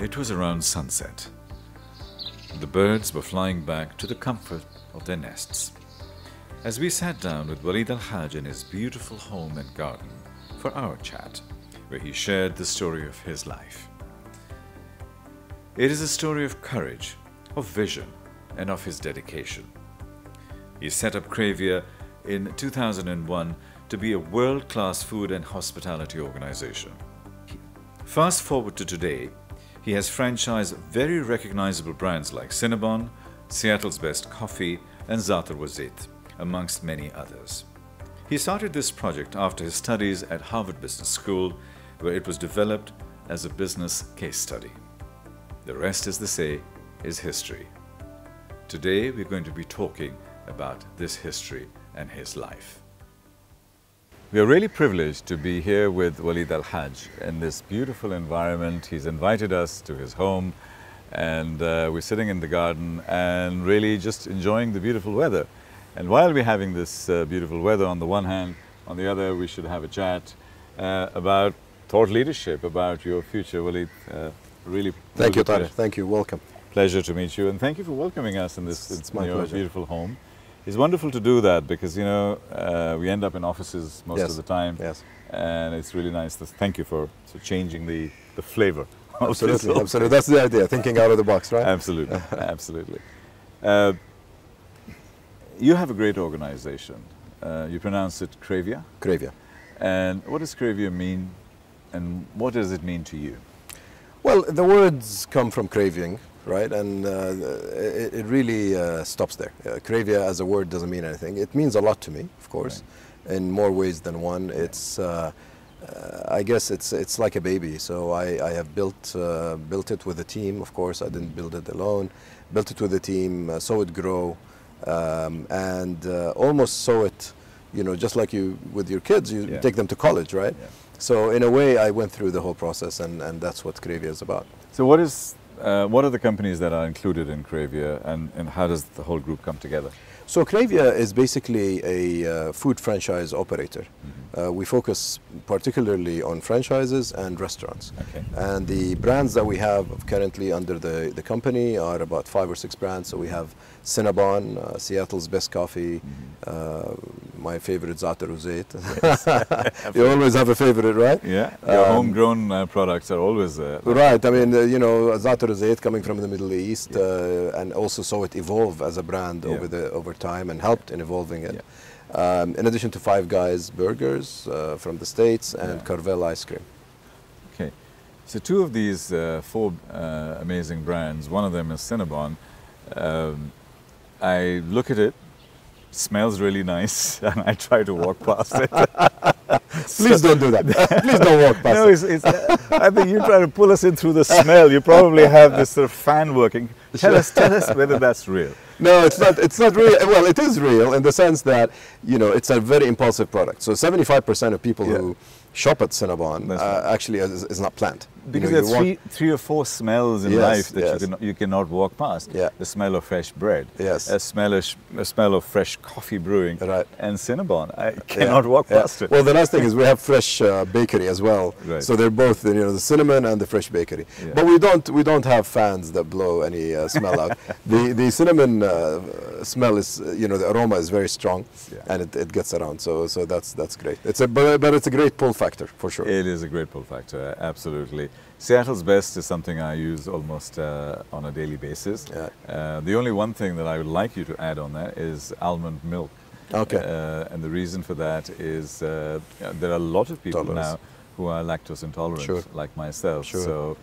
It was around sunset. The birds were flying back to the comfort of their nests. As we sat down with Walid Al Hajj in his beautiful home and garden for our chat, where he shared the story of his life. It is a story of courage, of vision, and of his dedication. He set up Cravia in 2001 to be a world class food and hospitality organization. Fast forward to today, he has franchised very recognizable brands like Cinnabon, Seattle's Best Coffee, and Zaatar wa Zeit, amongst many others. He started this project after his studies at Harvard Business School, where it was developed as a business case study. The rest, as they say, is history. Today, we're going to be talking about this history and his life. We are really privileged to be here with Walid Al Hajj in this beautiful environment. He's invited us to his home, and uh, we're sitting in the garden and really just enjoying the beautiful weather. And while we're having this uh, beautiful weather on the one hand, on the other, we should have a chat uh, about thought leadership, about your future. Walid, uh, really Thank you, Tariq. Thank you. Welcome. Pleasure to meet you, and thank you for welcoming us in this It's in my pleasure. beautiful home. It's wonderful to do that because you know uh, we end up in offices most Yes. of the time, Yes. and it's really nice. To, thank you for, for changing the, the flavor. Absolutely. Absolutely. That's the idea. Thinking out of the box, right? Absolutely, absolutely. Uh, you have a great organization. Uh, you pronounce it Cravia. Cravia. And what does Cravia mean, and what does it mean to you? Well, the words come from craving, right? And uh, it, it really uh, stops there. Uh, cravia as a word doesn't mean anything. It means a lot to me, of course, in more ways than one. It's, uh, uh, I guess, it's it's like a baby. So I, I have built uh, built it with a team. Of course, I didn't build it alone. Built it with a team, uh, saw it grow, um, and uh, almost saw it. You know, just like you with your kids, you Yeah. take them to college, right? Yeah. So in a way, I went through the whole process, and, and that's what Cravia is about. So, what is uh, what are the companies that are included in Cravia, and, and how does the whole group come together? So Cravia is basically a uh, food franchise operator. Uh, we focus particularly on franchises and restaurants. Okay. And the brands that we have currently under the, the company are about five or six brands. So we have Cinnabon, uh, Seattle's best coffee, uh, my favorite Zaatar wa Zeit. you always have a favorite, right? Yeah, your Um, homegrown uh, products are always uh, Right. I mean, uh, you know, Zaatar wa coming from the Middle East, uh, and also saw it evolve as a brand Yeah. over the over time and helped in evolving it. Um, in addition to Five Guys Burgers uh, from the States and Yeah. Carvel Ice Cream. Okay. So two of these uh, four uh, amazing brands, one of them is Cinnabon. Um, I look at it, smells really nice, and I try to walk past it. Please don't do that. Please don't walk past no, it. it's, it's, uh, I think you try to pull us in through the smell. You probably have this sort of fan working. Tell us, tell us whether that's real. No, it's not. It's not real. Well, it is real in the sense that you know it's a very impulsive product. So 75% of people Yeah. who shop at Cinnabon uh, right. actually is, is not planned. Because know, there you are want- three, three or four smells in Yes, life that yes. you, cannot, you cannot walk past. Yeah. The smell of fresh bread. Yes. A smell of, a smell of fresh coffee brewing. Right. And Cinnabon. I Yeah, cannot walk yeah. past it. Well, the last thing is we have fresh uh, bakery as well. Right. So they're both, you know, the cinnamon and the fresh bakery. But we don't we don't have fans that blow any uh, smell out. The the cinnamon uh, smell is, uh, you know, the aroma is very strong, Yeah. and it, it gets around. So so that's that's great. It's a but, but it's a great pull factor for sure. It is a great pull factor, absolutely. Seattle's Best is something I use almost uh, on a daily basis. Yeah. Uh, the only one thing that I would like you to add on that is almond milk. Okay. Uh, and the reason for that is uh, there are a lot of people Tolerance. now who are lactose intolerant, Sure. like myself. Sure. So,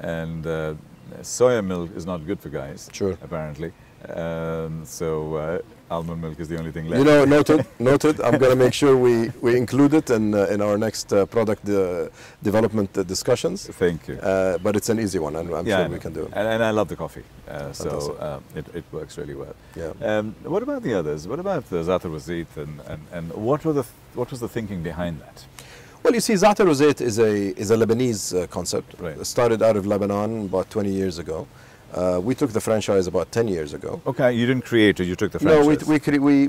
and uh, soya milk is not good for guys, Sure. apparently. Um, so uh, almond milk is the only thing left. You know, noted, noted. I'm going to make sure we, we include it in, uh, in our next uh, product uh, development uh, discussions. Thank you. Uh, but it's an easy one, and I'm yeah, sure we can do it. And, and I love the coffee, uh, so uh, it, it works really well. Yeah. Um, what about the others? What about the Zaatar wa Zeit and, and, and what, were the, what was the thinking behind that? Well, you see, Zaatar wa is a is a Lebanese uh, concept. Right. It started out of Lebanon about 20 years ago. Uh, we took the franchise about 10 years ago. Okay, you didn't create it, you took the franchise. No, we, we, cre- we,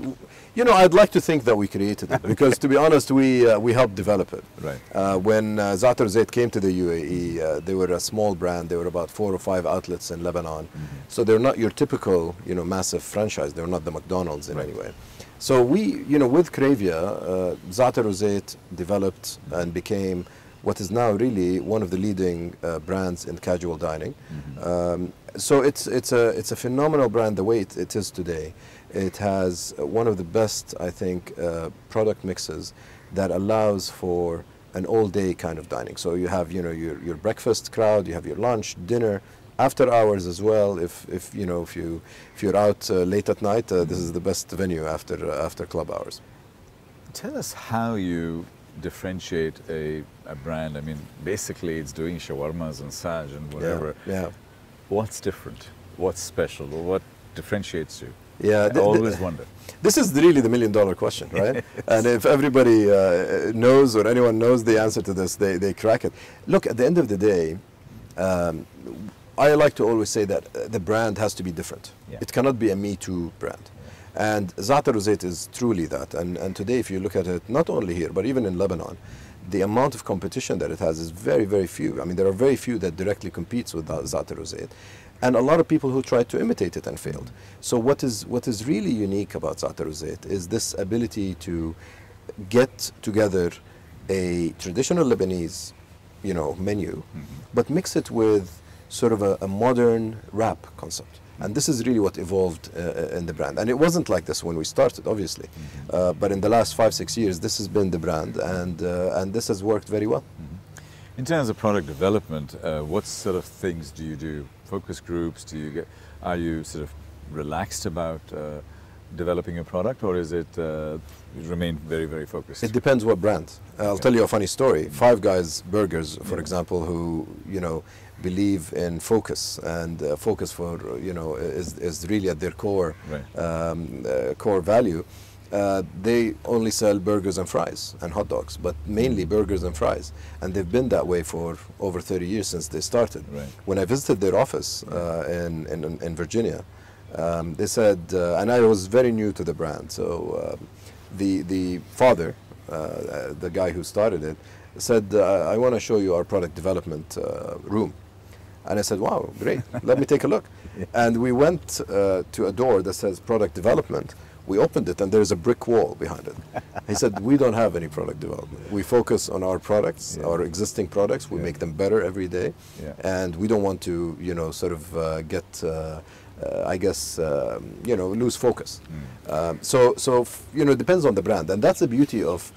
you know, I'd like to think that we created it because, to be honest, we, uh, we helped develop it. Right. Uh, when uh, Zaatar Zait came to the UAE, uh, they were a small brand. There were about four or five outlets in Lebanon. So they're not your typical, you know, massive franchise. They're not the McDonald's in Right. any way. So we, you know, with Cravia, uh, Zaatar Zait developed and became what is now really one of the leading uh, brands in casual dining. Um, so it's, it's, a, it's a phenomenal brand the way it, it is today. It has one of the best, I think, uh, product mixes that allows for an all-day kind of dining. So you have, you know, your, your breakfast crowd, you have your lunch, dinner, after hours as well. If, if you know, if you if you're out uh, late at night, uh, this is the best venue after uh, after club hours. Tell us how you differentiate a, a brand. I mean, basically, it's doing shawarmas and saj and whatever. Yeah. yeah. What's different? What's special? Or what differentiates you? Yeah, I always wonder. This is really the million dollar question, right? and if everybody uh, knows or anyone knows the answer to this, they, they crack it. Look, at the end of the day, um, I like to always say that uh, the brand has to be different. Yeah. It cannot be a Me Too brand. And Zaatar wa Zeit is truly that. And, and today, if you look at it, not only here, but even in Lebanon, the amount of competition that it has is very, very few. I mean, there are very few that directly competes with Zaatar wa Zeit. And a lot of people who tried to imitate it and failed. So what is, what is really unique about Zaatar wa Zeit is this ability to get together a traditional Lebanese, you know, menu, mm-hmm. but mix it with sort of a, a modern wrap concept. And this is really what evolved uh, uh, in the brand. And it wasn't like this when we started, obviously. Uh, but in the last five, six years, this has been the brand, and, uh, and this has worked very well. In terms of product development, uh, what sort of things do you do? Focus groups? Do you get? Are you sort of relaxed about uh, developing a product, or is it uh, remain very, very focused? It depends what brand. I'll Okay. tell you a funny story. Five Guys Burgers, for example, who you know believe in focus, and uh, focus for you know is, is really at their core Right. um, uh, core value. Uh, they only sell burgers and fries and hot dogs, but mainly burgers and fries, and they've been that way for over 30 years since they started. Right. When I visited their office uh, in, in in Virginia, um, they said, uh, and I was very new to the brand, so um, the the father, uh, uh, the guy who started it, said, uh, "I want to show you our product development uh, room." And I said, "Wow, great! Let me take a look." And we went uh, to a door that says product development. We opened it, and there's a brick wall behind it. He said, "We don't have any product development. We focus on our products, Yeah. our existing products. We Yeah. make them better every day, Yeah. and we don't want to, you know, sort of uh, get." Uh, uh, I guess um, you know lose focus. Um, so so f- you know it depends on the brand, and that's the beauty of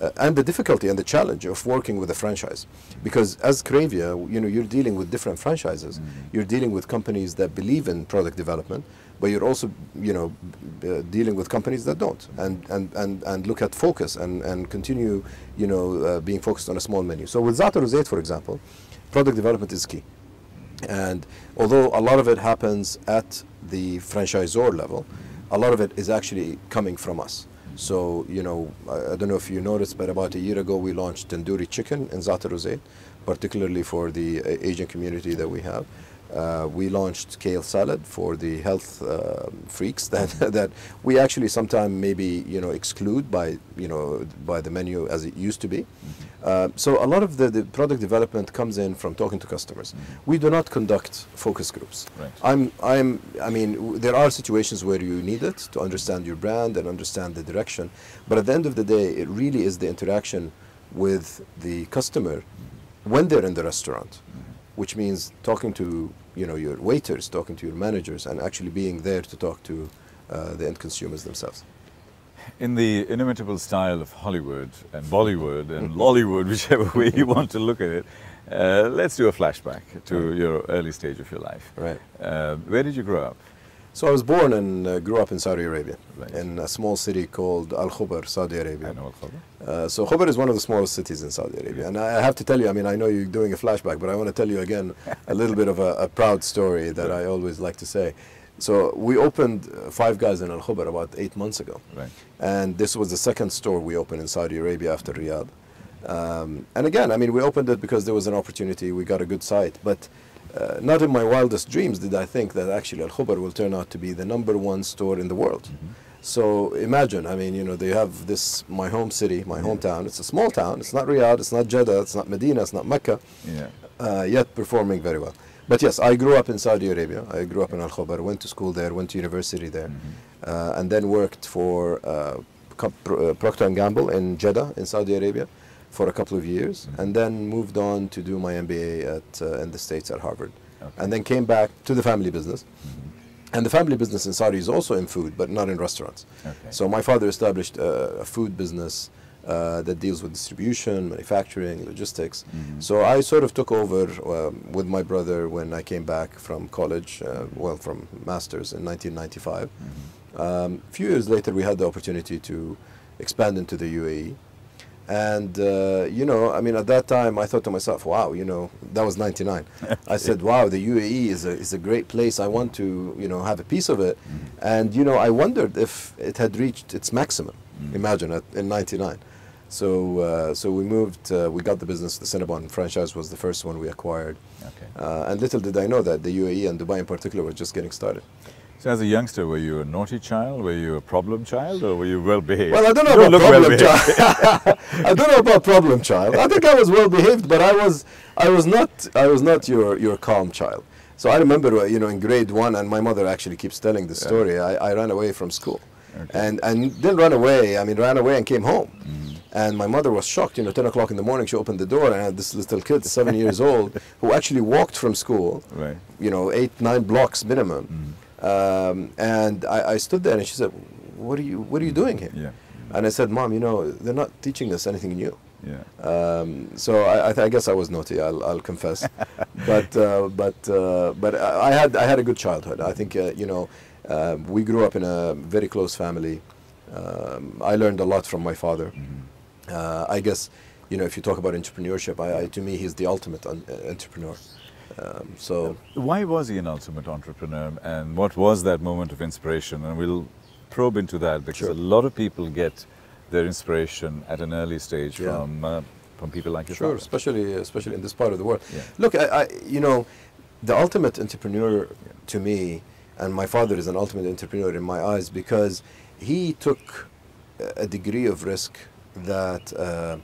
uh, and the difficulty and the challenge of working with a franchise, because as Cravia, you know you're dealing with different franchises. You're dealing with companies that believe in product development, but you're also you know b- uh, dealing with companies that don't, and and and, and look at focus and and continue you know uh, being focused on a small menu. So with Rosait, for example, product development is key. And although a lot of it happens at the franchisor level, a lot of it is actually coming from us. So, you know, I, I don't know if you noticed, but about a year ago we launched tandoori chicken in Rosait, particularly for the uh, Asian community that we have. Uh, we launched kale salad for the health uh, freaks that, that we actually sometimes maybe you know exclude by you know by the menu as it used to be. Uh, so a lot of the, the product development comes in from talking to customers. We do not conduct focus groups. Right. I'm, I'm, I mean, w- there are situations where you need it to understand your brand and understand the direction. But at the end of the day, it really is the interaction with the customer when they're in the restaurant, which means talking to you know your waiters, talking to your managers, and actually being there to talk to uh, the end consumers themselves. In the inimitable style of Hollywood and Bollywood and Lollywood, whichever way you want to look at it, uh, let's do a flashback to your early stage of your life. Right. Uh, where did you grow up? So I was born and uh, grew up in Saudi Arabia, Right. in a small city called Al Khobar, Saudi Arabia. I know Al-Khabar. Uh, so Khobar is one of the smallest cities in Saudi Arabia. And I I have to tell you, I mean, I know you're doing a flashback, but I want to tell you again a little bit of a, a proud story that I always like to say. So we opened uh, Five Guys in Al Khobar about eight months ago. Right. And this was the second store we opened in Saudi Arabia after Riyadh. Um, and again, I mean, we opened it because there was an opportunity, we got a good site. But uh, not in my wildest dreams did I think that actually Al Khobar will turn out to be the number one store in the world. So imagine, I mean, you know, they have this, my home city, my hometown. It's a small town. It's not Riyadh, it's not Jeddah, it's not Medina, it's not Mecca, Yeah. uh, yet performing very well. But yes, I grew up in Saudi Arabia. I grew up in Al Khobar, went to school there, went to university there, uh, and then worked for uh, uh, Procter and Gamble in Jeddah in Saudi Arabia for a couple of years, and then moved on to do my MBA at uh, in the States at Harvard, Okay. and then came back to the family business. And the family business in Saudi is also in food, but not in restaurants. Okay. So my father established a, a food business uh, that deals with distribution, manufacturing, logistics. Mhm. So I sort of took over um, with my brother when I came back from college, uh, well, from masters in 1995. Mhm. Um, a few years later, we had the opportunity to expand into the UAE. And, uh, you know, I mean, at that time, I thought to myself, wow, you know, that was 99. I said, wow, the UAE is a, is a great place. I want to, you know, have a piece of it. And, you know, I wondered if it had reached its maximum, Mm. imagine, at, in 99. So, uh, so we moved, uh, we got the business. The Cinnabon franchise was the first one we acquired. Okay. Uh, and little did I know that the UAE and Dubai in particular were just getting started. So, as a youngster, were you a naughty child? Were you a problem child, or were you well behaved? Well, I don't know You about problem well-behaved. child. I don't know about problem child. I think I was well behaved, but I was, I was not, I was not your your calm child. So I remember, uh, you know, in grade one, and my mother actually keeps telling the Yeah. story. I, I ran away from school, Okay. and and didn't run away. I mean, ran away and came home. Mhm. And my mother was shocked. You know, 10 o'clock in the morning, she opened the door, and I had this little kid, seven years old, who actually walked from school, Right. you know, eight, nine blocks minimum. Mhm. Um, and I, I stood there, and she said, "What are you, what are you doing here?" Yeah. And I said, "Mom, you know, they're not teaching us anything new." Yeah. Um, so I, I, th- I guess I was naughty. I'll, I'll confess, but uh, but uh, but I had I had a good childhood. I think uh, you know uh, we grew up in a very close family. Um, I learned a lot from my father. Mhm. Uh, I guess you know if you talk about entrepreneurship, I, I, to me he's the ultimate un- uh, entrepreneur. Um, so Why was he an ultimate entrepreneur, and what was that moment of inspiration? And we'll probe into that because Sure. a lot of people get their inspiration at an early stage Yeah. from uh, from people like your Sure, father. especially especially in this part of the world. Yeah. Look, I, I you know, the ultimate entrepreneur to me, and my father is an ultimate entrepreneur in my eyes because he took a- a degree of risk that uh,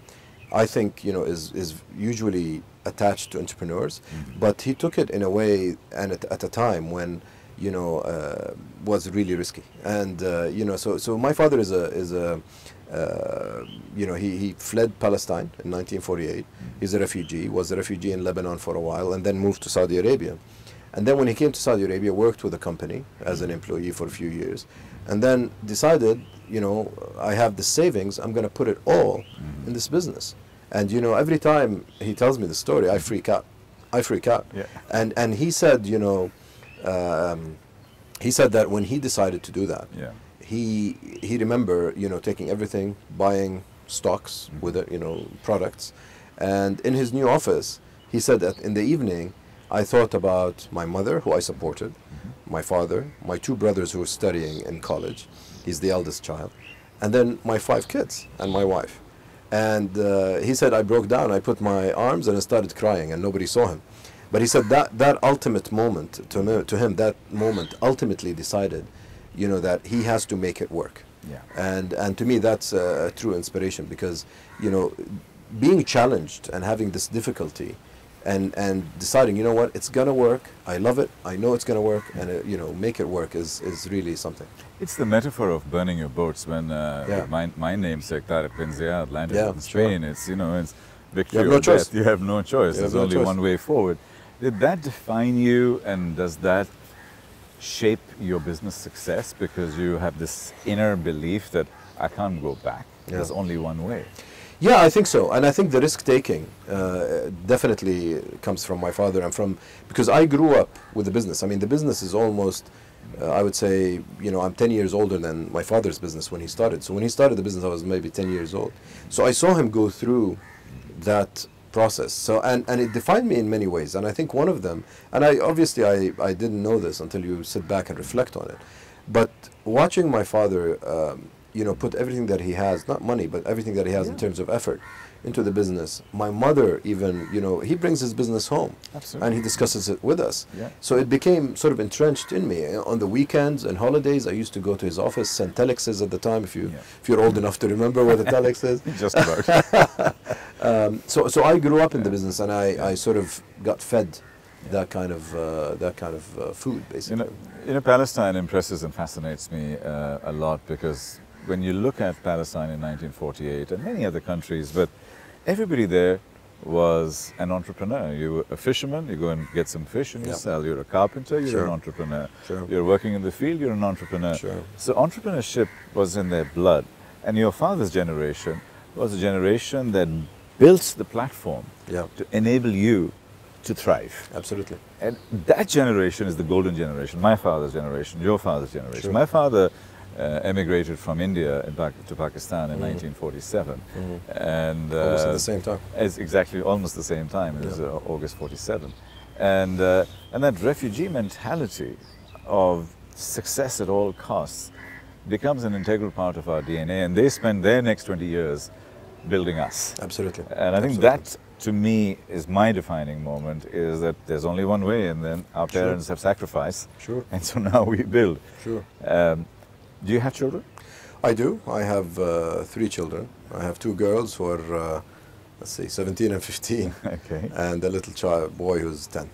I think you know is is usually attached to entrepreneurs, Mhm. but he took it in a way and at, at a time when you know uh, was really risky. And uh, you know, so so my father is a is a uh, you know, he, he fled Palestine in 1948. He's a refugee, was a refugee in Lebanon for a while, and then moved to Saudi Arabia. And then when he came to Saudi Arabia, worked with a company as an employee for a few years, and then decided, you know, I have the savings, I'm going to put it all in this business. And you know, every time he tells me the story, I freak out. I freak out. Yeah. And and he said, you know, um, he said that when he decided to do that, Yeah. he he remember you know taking everything buying stocks with it you know products and in his new office he said that in the evening i thought about my mother who i supported my father my two brothers who were studying in college he's the eldest child and then my five kids and my wife and uh, he said i broke down. I put my arms and i started crying and nobody saw him. But he said that that ultimate moment to him, to him that moment ultimately decided you know that he has to make it work. Yeah. and and to me that's a, a true inspiration because you know being challenged and having this difficulty and and deciding you know what? It's gonna work. I love it. I know it's gonna work. And uh, you know make it work is is really something It's the metaphor of burning your boats when uh, Yeah. my, my namesake Tariq bin landed Yeah, in sure. Spain. It's, you know, it's victory have no or choice. death. You have no choice. You There's no only choice. one way forward. Did that define you and does that shape your business success because you have this inner belief that I can't go back. Yeah. There's only one way. Yeah, I think so, and I think the risk taking uh, definitely comes from my father and from because I grew up with the business. I mean, the business is almost, uh, I would say, you know, I'm 10 years older than my father's business when he started. So when he started the business, I was maybe 10 years old. So I saw him go through that process. So and and it defined me in many ways, and I think one of them, and I obviously I I didn't know this until you sit back and reflect on it, but watching my father. Um, you know, put everything that he has, not money, but everything that he has in terms of effort, into the business. My mother, even, you know, he brings his business home. Absolutely. And he discusses it with us. Yeah. So it became sort of entrenched in me. On the weekends and holidays, I used to go to his office, send telexes at the time, if, you, Yeah. if you're old enough to remember what a telex is. Just about. Um, so, so I grew up in the business, and I, I sort of got fed that kind of uh, that kind of uh, food, You basically. know, you know, Palestine impresses and fascinates me uh, a lot because when you look at Palestine in 1948 and many other countries, but everybody there was an entrepreneur. You were a fisherman, you go and get some fish and you Yeah. sell. You're a carpenter, you're Sure. an entrepreneur. Sure. You're working in the field, you're an entrepreneur. Sure. So entrepreneurship was in their blood. And your father's generation was a generation that built the platform Yeah, to enable you to thrive. absolutely. And that generation is the golden generation, my father's generation, your father's generation. Sure. My father uh, emigrated from India in to Pakistan in Mhm. 1947. Mhm. And uh, Almost at the same time. It's exactly almost the same time. It was uh, August 47. And, uh, and that refugee mentality of success at all costs becomes an integral part of our DNA. And they spend their next 20 years building us. Absolutely. And I think Absolutely. that, to me, is my defining moment, is that there's only one way, and then our Sure. parents have sacrificed, Sure, and so now we build. sure. Um, do you have children? I do. I have uh, three children. I have two girls who are, uh, let's see, 17 and 15, Okay. and a little child boy who's 10.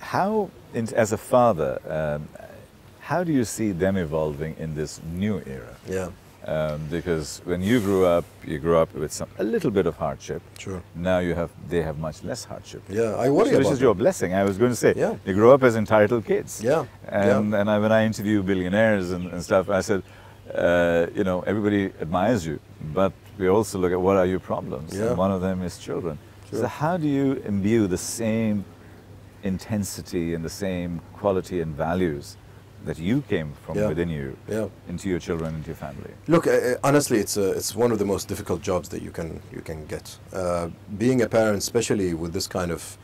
How, in, as a father, um, how do you see them evolving in this new era? Yeah, Um, because when you grew up, you grew up with some a little bit of hardship. sure. Now you have, they have much less hardship. Yeah, I worry So this about is your blessing. I was going to say, Yeah. you grew up as entitled kids. Yeah, And, yeah. and I, when I interview billionaires and, and stuff, I said, uh, you know, everybody admires you, but we also look at what are your problems. Yeah. And one of them is children. Sure. So how do you imbue the same intensity and the same quality and values that you came from Yeah. within you Yeah. into your children, into your family? Look, uh, uh, honestly, it's uh, it's one of the most difficult jobs that you can you can get. Uh, being a parent, especially with this kind of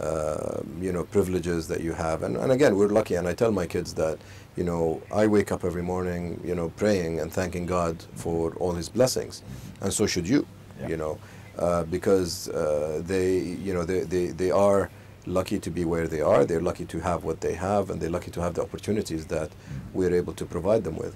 uh, you know privileges that you have, and, and again, we're lucky. And I tell my kids that you know I wake up every morning, you know, praying and thanking God for all His blessings, and so should you. Yeah. You know, uh, because uh, they you know they, they they are lucky to be where they are. They're lucky to have what they have, and they're lucky to have the opportunities that we're able to provide them with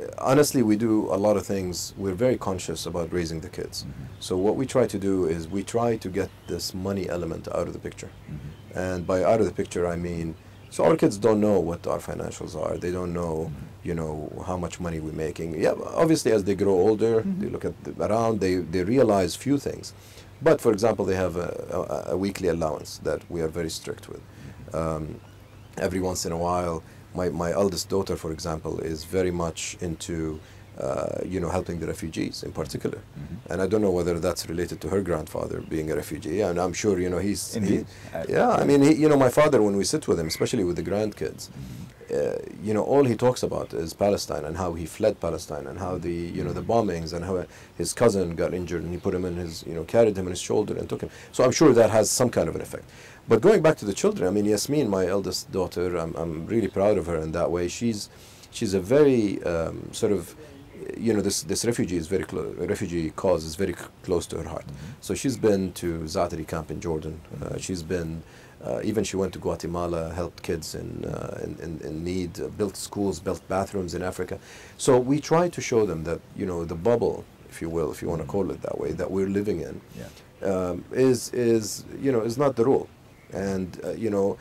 uh, honestly, we do a lot of things. We're very conscious about raising the kids. Mm-hmm. So what we try to do is we try to get this money element out of the picture. Mm-hmm. And by out of the picture, I mean, so our kids don't know what our financials are. They don't know, mm-hmm. you know, how much money we're making. Yeah, obviously, as they grow older, they look at the, around, they, they realize few things. But for example, they have a, a, a weekly allowance that we are very strict with. Um, every once in a while, my, my eldest daughter, for example, is very much into, uh, you know, helping the refugees in particular. And I don't know whether that's related to her grandfather being a refugee. And I'm sure, you know, he's. he- yeah, I mean, he, you know, my father, when we sit with him, especially with the grandkids, uh, you know, all he talks about is Palestine and how he fled Palestine and how the, you know, the bombings and how his cousin got injured and he put him in his, you know, carried him on his shoulder and took him. So I'm sure that has some kind of an effect. But going back to the children, I mean, Yasmin, my eldest daughter, I'm, I'm really proud of her in that way. She's, she's a very um, sort of, you know, this, this refugee is very refugee cause is very c- close to her heart. So she's been to Zaatari camp in Jordan. Uh, she's been, uh, even she went to Guatemala, helped kids in, uh, in, in, in need, uh, built schools, built bathrooms in Africa. So we try to show them that, you know, the bubble, if you will, if you want to call it that way, that we're living in Yeah. um, is is you know is not the rule, and uh, you know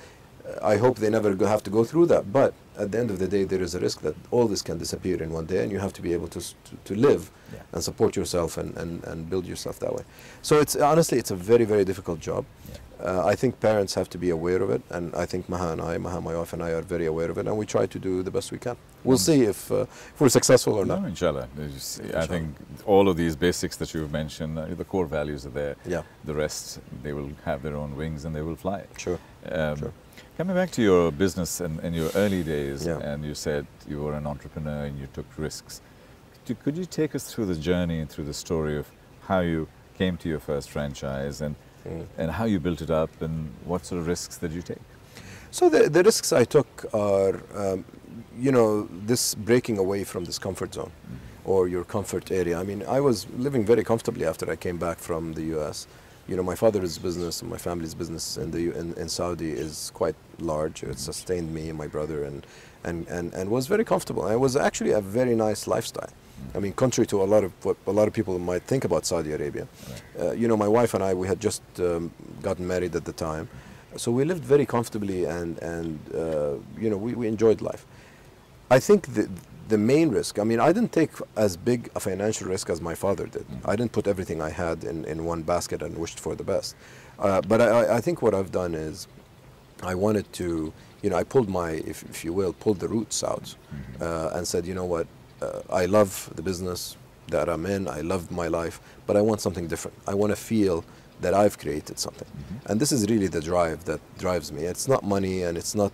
I hope they never go, have to go through that. But at the end of the day, there is a risk that all this can disappear in one day, and you have to be able to to, to live Yeah. and support yourself and, and, and build yourself that way. So it's honestly it's a very very difficult job. Yeah. Uh, I think parents have to be aware of it, and I think Maha and I, Maha, my wife and I, are very aware of it, and we try to do the best we can. We'll Mm. see if, uh, if we're successful or No, not. inshallah. I Inshallah. think all of these basics that you've mentioned, uh, the core values are there. Yeah, The rest, they will have their own wings and they will fly. sure. Um, Sure. Coming back to your business and, and your early days, Yeah. and you said you were an entrepreneur and you took risks. Could you, could you take us through the journey and through the story of how you came to your first franchise and, Mm. and how you built it up and what sort of risks did you take? So the, the risks I took are, um, you know, this breaking away from this comfort zone. or your comfort area. I mean, I was living very comfortably after I came back from the U.S. You know, my father's business and my family's business in the in, in Saudi is quite large. It sustained me and my brother, and and, and, and was very comfortable. And it was actually a very nice lifestyle. I mean, contrary to a lot of what a lot of people might think about Saudi Arabia, uh, you know, my wife and I, we had just um, gotten married at the time, so we lived very comfortably, and and uh, you know, we, we enjoyed life. I think the the main risk. I mean, I didn't take as big a financial risk as my father did. I didn't put everything I had in, in one basket and wished for the best. Uh, but I, I think what I've done is, I wanted to, you know, I pulled my, if, if you will, pulled the roots out, uh, and said, you know what, uh, I love the business that I'm in. I love my life, but I want something different. I want to feel that I've created something, and this is really the drive that drives me. It's not money, and it's not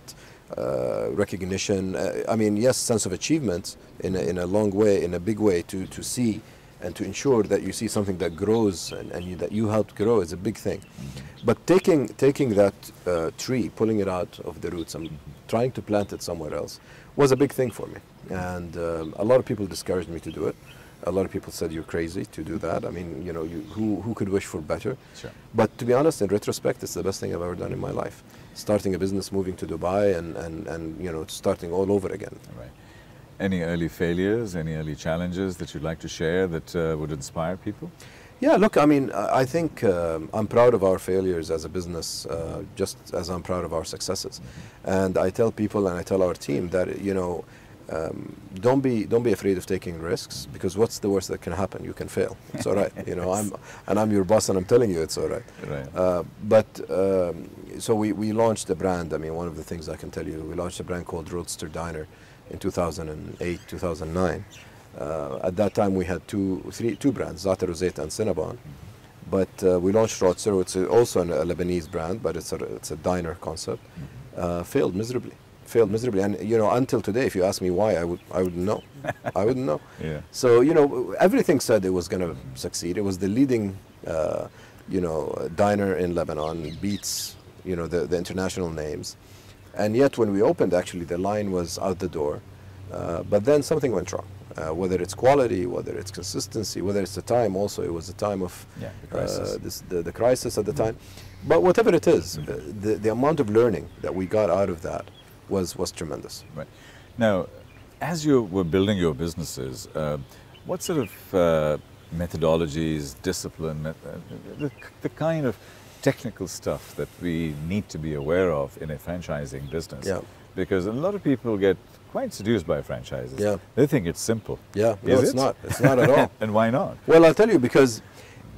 uh, recognition. Uh, I mean, yes, sense of achievement in a, in a long way, in a big way, to, to see and to ensure that you see something that grows and, and you, that you helped grow is a big thing. But taking, taking that uh, tree, pulling it out of the roots and trying to plant it somewhere else was a big thing for me. And um, a lot of people discouraged me to do it. A lot of people said you're crazy to do that. I mean, you know, you, who, who could wish for better? Sure. But to be honest, in retrospect, it's the best thing I've ever done in my life. Starting a business, moving to Dubai, and, and, and you know, starting all over again. All right. Any early failures, any early challenges that you'd like to share that uh, would inspire people? Yeah, look, I mean, I think um, I'm proud of our failures as a business, uh, just as I'm proud of our successes. And I tell people and I tell our team that, you know, um, don't be don't be afraid of taking risks because what's the worst that can happen? You can fail. It's all right. You know, I'm and I'm your boss and I'm telling you it's all right. Right. Uh, but um, so we, we launched a brand. I mean, one of the things I can tell you, we launched a brand called Roadster Diner in 2008, 2009. Uh, at that time, we had two, three, two brands, Zaatar wa Zeit and Cinnabon. But uh, we launched Roadster, which is also an, a Lebanese brand, but it's a, it's a diner concept. Uh, failed miserably. Failed miserably. And, you know, until today, if you ask me why, I, would, I wouldn't know. I wouldn't know. Yeah. So, you know, everything said it was going to succeed. It was the leading, uh, you know, diner in Lebanon, beats, you know, the, the international names. And yet, when we opened, actually, the line was out the door. Uh, but then something went wrong. Uh, whether it's quality, whether it's consistency, whether it's the time. Also, it was the time of Yeah, the crisis. uh, this, the, the crisis at the time. But whatever it is, uh, the, the amount of learning that we got out of that was, was tremendous. Right. Now, as you were building your businesses, uh, what sort of uh, methodologies, discipline, uh, the, the kind of technical stuff that we need to be aware of in a franchising business? Yeah. Because a lot of people get quite seduced by franchises. Yeah. They think it's simple. Yeah, no, it's it? not. It's not at all. and why not? Well, I'll tell you because,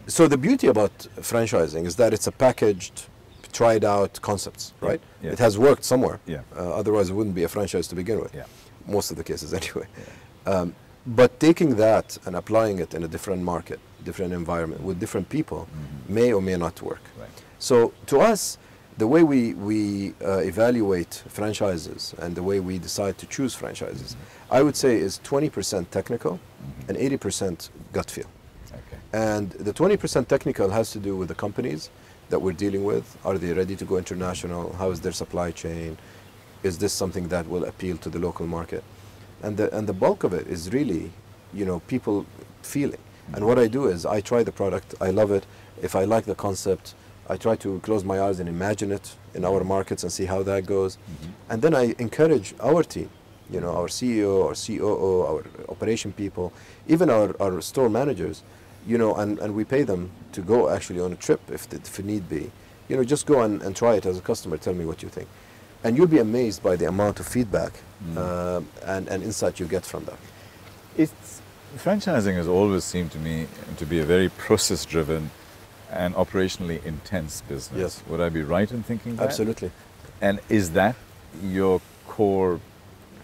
so the beauty about franchising is that it's a packaged, tried out concepts, right? Yeah. It has worked somewhere. Yeah. Uh, otherwise, it wouldn't be a franchise to begin with. Yeah. Most of the cases, anyway. Um, but taking that and applying it in a different market, different environment, with different people, may or may not work. Right. So to us, the way we, we uh, evaluate franchises and the way we decide to choose franchises, I would say is 20% technical and 80% gut feel. Okay. And the 20% technical has to do with the companies that we're dealing with. Are they ready to go international? How is their supply chain? Is this something that will appeal to the local market? And the, and the bulk of it is really, you know, people feeling. And what I do is I try the product, I love it. If I like the concept, I try to close my eyes and imagine it in our markets and see how that goes. Mm-hmm. And then I encourage our team, you know, our CEO, our COO, our operation people, even our, our store managers, you know, and, and we pay them to go actually on a trip if, the, if need be. You know, just go and, and try it as a customer, tell me what you think. And you'll be amazed by the amount of feedback um, and, and insight you get from that. It's, franchising has always seemed to me to be a very process driven and operationally intense business. Yes. Would I be right in thinking that? Absolutely. And is that your core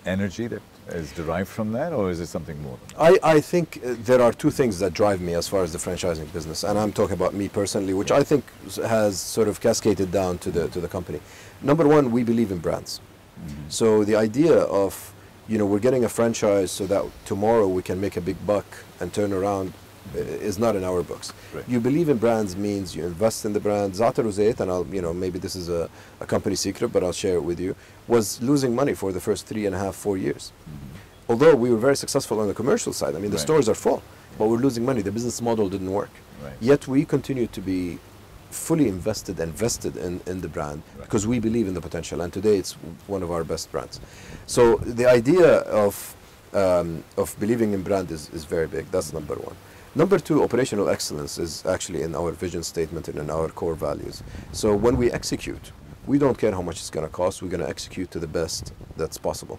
energy that is derived from that, or is it something more? I, I think uh, there are two things that drive me as far as the franchising business, and I'm talking about me personally, which I think has sort of cascaded down to the to the company. Number one, we believe in brands. So the idea of, you know, we're getting a franchise so that tomorrow we can make a big buck and turn around is not in our books. Right. You believe in brands means you invest in the brand. Rosette, and I'll, you know, maybe this is a, a company secret, but I'll share it with you, was losing money for the first three and a half, four years. Although we were very successful on the commercial side. I mean, the Right. stores are full, but we're losing money. The business model didn't work. Right. Yet we continue to be fully invested and vested in, in the brand Right. because we believe in the potential. And today it's one of our best brands. So the idea of, um, of believing in brand is, is very big. That's number one. Number two, operational excellence is actually in our vision statement and in our core values. So when we execute, we don't care how much it's going to cost. We're going to execute to the best that's possible.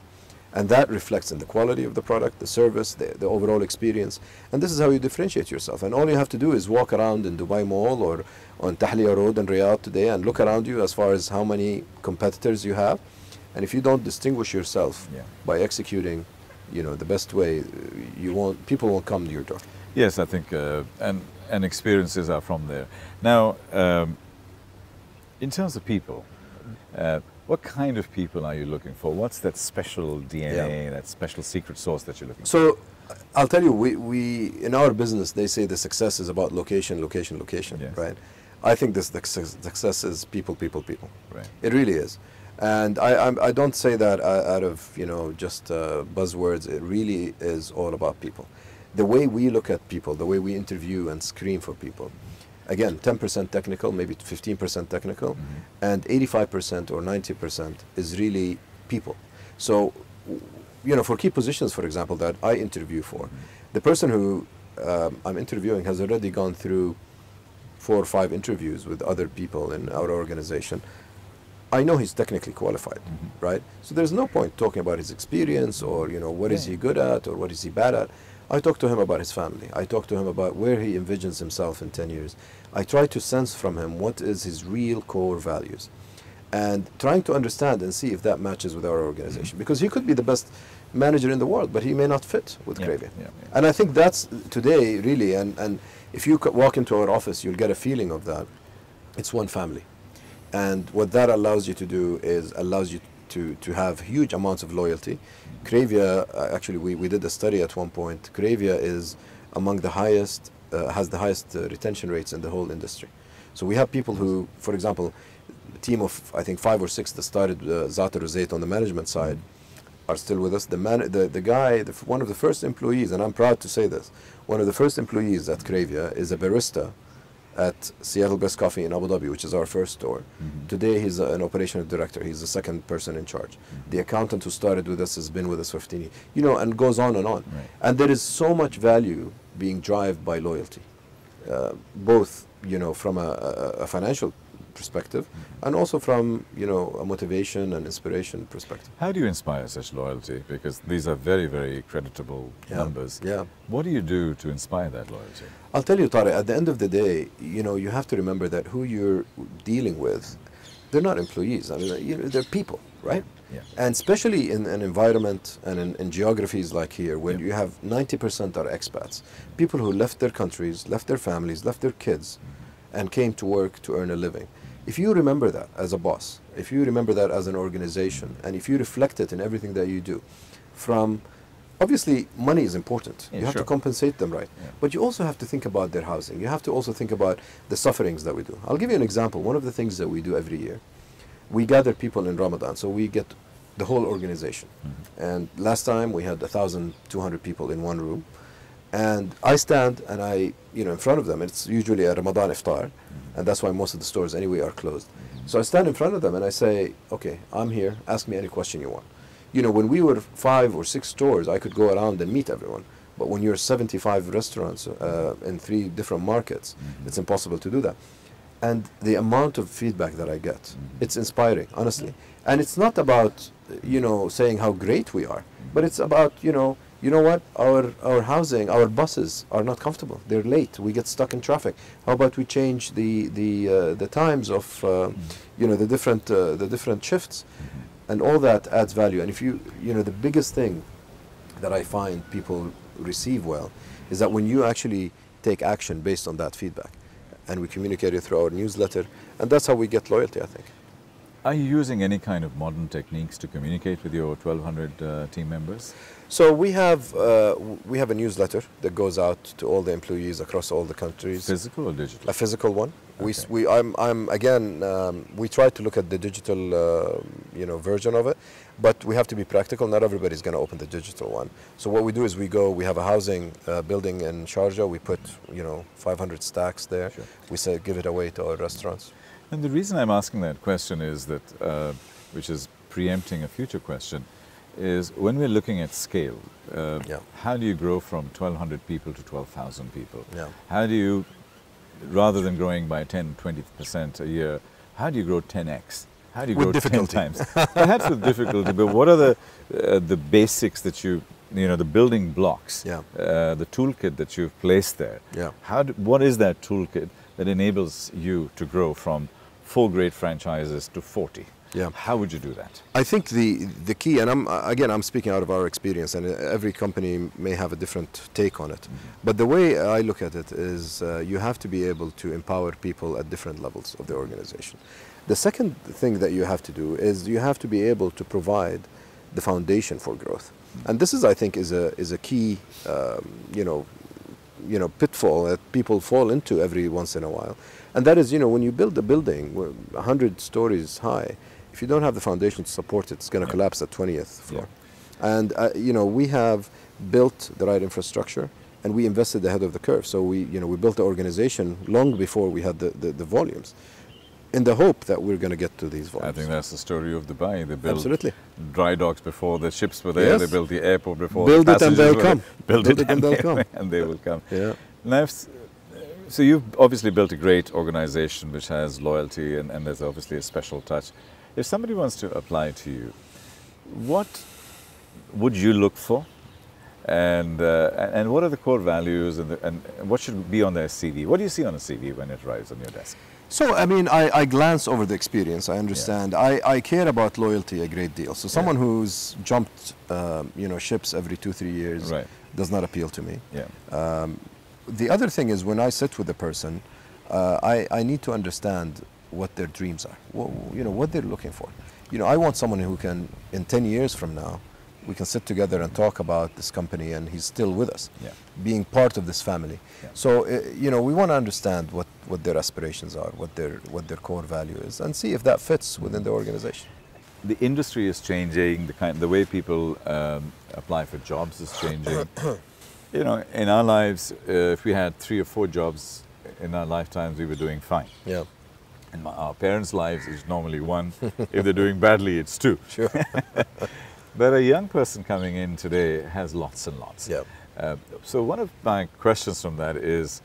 And that reflects in the quality of the product, the service, the, the overall experience. And this is how you differentiate yourself. And all you have to do is walk around in Dubai Mall or on Tahliya Road in Riyadh today and look around you as far as how many competitors you have. And if you don't distinguish yourself Yeah. by executing, you know, the best way, you won't, people won't come to your door. Yes, I think, uh, and and experiences are from there. Now, um, in terms of people, uh, what kind of people are you looking for? What's that special DNA, that special secret sauce that you're looking for? So I'll tell you, we, we in our business they say the success is about location, location, location, Yes. right? I think this the success is people, people, people. Right. It really is, and I I'm, I don't say that out of you know just uh, buzzwords. It really is all about people. The way we look at people, the way we interview and screen for people. Again, 10% technical, maybe 15% technical, mm-hmm. and 85% or 90% is really people. So, you know, for key positions, for example, that I interview for, mm-hmm. the person who um, I'm interviewing has already gone through four or five interviews with other people in our organization. I know he's technically qualified, mm-hmm. right? So there's no point talking about his experience or you know what is Yeah. he good at or what is he bad at. I talk to him about his family. I talk to him about where he envisions himself in 10 years. I try to sense from him what is his real core values and trying to understand and see if that matches with our organization mm-hmm. because he could be the best manager in the world but he may not fit with Yeah, Cravia. yeah, yeah. And I think that's today really and and if you walk into our office you'll get a feeling of that. It's one family. And what that allows you to do is allows you to, to have huge amounts of loyalty. Cravia, uh, actually, we, we did a study at one point. Cravia is among the highest, uh, has the highest uh, retention rates in the whole industry. So we have people who, for example, a team of I think five or six that started uh, Rosate on the management side are still with us. The man, the, the guy, the, one of the first employees, and I'm proud to say this, one of the first employees at Cravia is a barista at Seattle Best Coffee in Abu Dhabi, which is our first store. Today he's a, an operational director. He's the second person in charge. The accountant who started with us has been with us for 15 years. You know, and goes on and on. Right. And there is so much value being driven by loyalty, uh, both you know from a, a, a financial perspective and also from you know a motivation and inspiration perspective. How do you inspire such loyalty? Because these are very, very creditable Yeah, numbers. yeah. What do you do to inspire that loyalty? I'll tell you, Tariq, at the end of the day, you know, you have to remember that who you're dealing with, they're not employees. I mean, you know, they're people, right? Yeah. And especially in an environment and in, in geographies like here, where Yeah. you have 90% are expats, people who left their countries, left their families, left their kids, and came to work to earn a living. If you remember that as a boss, if you remember that as an organization, and if you reflect it in everything that you do, from obviously money is important. Yeah, you have sure. to compensate them right. Yeah. But you also have to think about their housing. You have to also think about the sufferings that we do. I'll give you an example. One of the things that we do every year, we gather people in Ramadan. So we get the whole organization. Mm-hmm. And last time we had 1,200 people in one room. And I stand and I, you know, in front of them. It's usually a Ramadan iftar, and that's why most of the stores anyway are closed. So I stand in front of them and I say, "Okay, I'm here. Ask me any question you want." You know, when we were five or six stores, I could go around and meet everyone. But when you're 75 restaurants uh, in three different markets, it's impossible to do that. And the amount of feedback that I get, it's inspiring, honestly. And it's not about, you know, saying how great we are, but it's about, you know, you know what? Our our housing, our buses are not comfortable. They're late. We get stuck in traffic. How about we change the the uh, the times of, uh, you know, the different uh, the different shifts, and all that adds value. And if you, you know, the biggest thing that I find people receive well is that when you actually take action based on that feedback, and we communicate it through our newsletter, and that's how we get loyalty. I think. Are you using any kind of modern techniques to communicate with your 1,200 uh, team members? So we have uh, we have a newsletter that goes out to all the employees across all the countries. Physical or digital? a physical one. We, Okay. we I'm, I'm again um, we try to look at the digital uh, you know version of it, But we have to be practical. Not everybody's going to open the digital one. So what we do is we go. We have a housing uh, building in Sharjah. We put you know 500 stacks there. Sure. We say give it away to our restaurants. And the reason I'm asking that question is that, uh, which is preempting a future question, is when we're looking at scale, uh, Yeah. how do you grow from 1,200 people to 12,000 people? Yeah. How do you, rather than growing by 10, 20% a year, how do you grow 10x? How do you With grow difficulty. 10 times? Perhaps with difficulty, but what are the, uh, the basics that you, you know, the building blocks, Yeah. uh, the toolkit that you've placed there? Yeah. How do, what is that toolkit that enables you to grow from four great franchises to 40? Yeah. How would you do that? I think the the key, and I'm again I'm speaking out of our experience, and every company may have a different take on it. But the way I look at it is, uh, you have to be able to empower people at different levels of the organization. The second thing that you have to do is you have to be able to provide the foundation for growth, and this is I think is a is a key, um, you know, you know pitfall that people fall into every once in a while, and that is you know when you build a building where 100 stories high, if you don't have the foundation to support it, it's going to Yeah. collapse at 20th floor. And uh, you know we have built the right infrastructure and we invested ahead of the curve. So we you know we built the organization long before we had the, the, the volumes, in the hope that we're going to get to these volumes. I think that's the story of Dubai. They built Absolutely. dry docks before the ships were there. Yes. They built the airport before Build the it and they'll come. Build, Build it, it and they'll come. and they will come. Yeah. Now, so you've obviously built a great organization which has loyalty and, and there's obviously a special touch. If somebody wants to apply to you, what would you look for? And, uh, and what are the core values and, the, and what should be on their CV? What do you see on a CV when it arrives on your desk? So, I mean, I, I glance over the experience. I understand. I, I care about loyalty a great deal. So, someone who's jumped, um, you know, ships every two, three years Right. does not appeal to me. Yeah. Um, the other thing is when I sit with a person, uh, I, I need to understand what their dreams are, what, you know, what they're looking for. You know, I want someone who can, in 10 years from now, we can sit together and talk about this company and he's still with us, Yeah. being part of this family. Yeah. So, uh, you know, we want to understand what, what their aspirations are, what their, what their core value is, and see if that fits within the organization. the industry is changing. The kind, the way people um, apply for jobs is changing. you know, in our lives, uh, if we had three or four jobs in our lifetimes, we were doing fine. Yeah, In my, our parents' lives, it's normally one. if they're doing badly, it's two. sure. But a young person coming in today has lots and lots. Yeah. Uh, so one of my questions from that is,